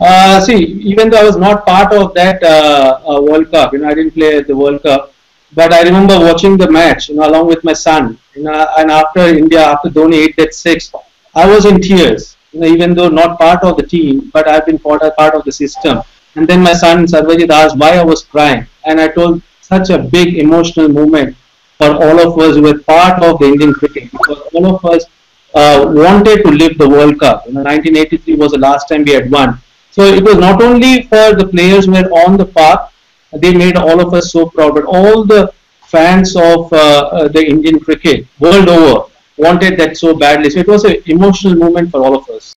Uh, see, even though I was not part of that uh, uh, World Cup, you know, I didn't play the World Cup, but I remember watching the match, you know, along with my son, you know, and after India, after Dhoni ate that six, I was in tears, you know, even though not part of the team, but I've been part, part of the system. And then my son Sarvajit asked why I was crying, and I told such a big emotional moment for all of us who were part of the Indian cricket because all of us uh, wanted to live the World Cup. You know, 1983 was the last time we had won. So it was not only for the players who were on the park, they made all of us so proud, but all the fans of uh, uh, the Indian cricket world over wanted that so badly. So it was an emotional moment for all of us.